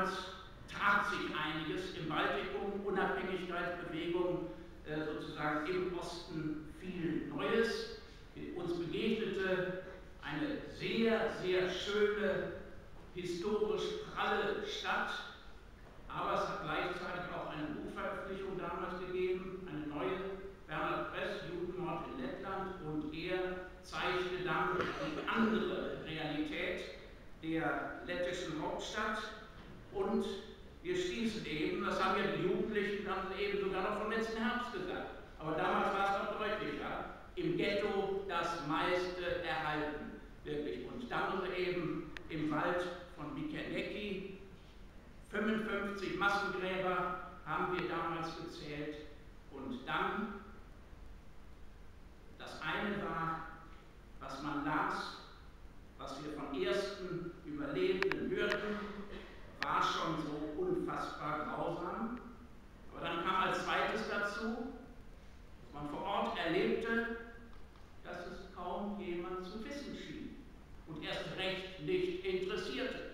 damals tat sich einiges im Baltikum, Unabhängigkeitsbewegung, äh, sozusagen im Osten viel Neues. Uns begegnete eine sehr, sehr schöne, historisch pralle Stadt, aber es hat gleichzeitig auch eine Buchveröffentlichung damals gegeben, eine neue, Bernhard Press, Jugendmord in Lettland, und er zeigte dann die andere Realität der lettischen Hauptstadt und wir stießen eben, das haben ja die Jugendlichen dann eben sogar noch vom letzten Herbst gesagt, aber damals war es noch deutlicher, im Ghetto das meiste erhalten, wirklich. Und dann eben im Wald von Bikenecki, 55 Massengräber haben wir damals gezählt. Und dann, das eine war, was man las, was wir von ersten Überlebenden hörten, war schon so unfassbar grausam. Aber dann kam als zweites dazu, dass man vor Ort erlebte, dass es kaum jemand zu wissen schien und erst recht nicht interessierte.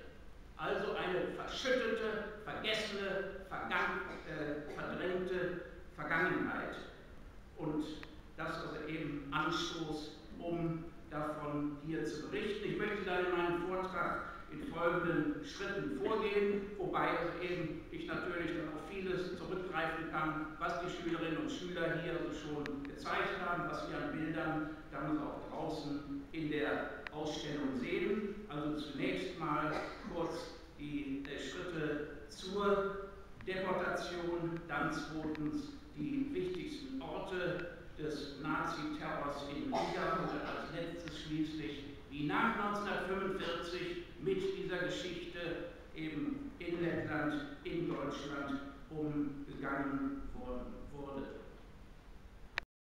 Also eine verschüttete, vergessene, vergang äh, verdrängte Vergangenheit. Und das also eben Anstoß, um davon hier zu berichten. Ich möchte dann in meinem Vortrag in folgenden Schritten vorgehen, wobei also eben ich natürlich kann, was die Schülerinnen und Schüler hier also schon gezeigt haben, was wir an Bildern dann auch draußen in der Ausstellung sehen. Also zunächst mal kurz die äh, Schritte zur Deportation, dann zweitens die wichtigsten Orte des Nazi-Terrors in Riga und als letztes schließlich, wie nach 1945 mit dieser Geschichte eben in Lettland, in Deutschland umgegangen regarding